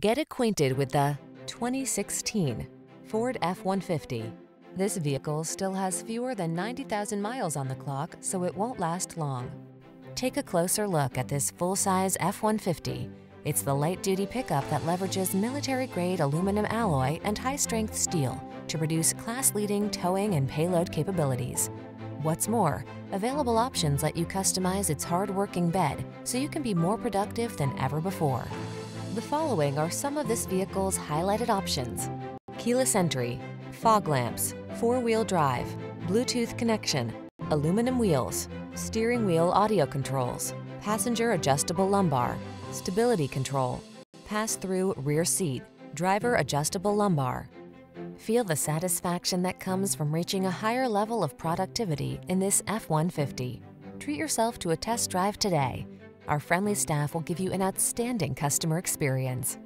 Get acquainted with the 2016 Ford F-150. This vehicle still has fewer than 90,000 miles on the clock, so it won't last long. Take a closer look at this full-size F-150. It's the light-duty pickup that leverages military-grade aluminum alloy and high-strength steel to produce class-leading towing and payload capabilities. What's more, available options let you customize its hard-working bed so you can be more productive than ever before. The following are some of this vehicle's highlighted options. Keyless entry, fog lamps, four-wheel drive, Bluetooth connection, aluminum wheels, steering wheel audio controls, passenger adjustable lumbar, stability control, pass-through rear seat, driver adjustable lumbar. Feel the satisfaction that comes from reaching a higher level of productivity in this F-150. Treat yourself to a test drive today. Our friendly staff will give you an outstanding customer experience.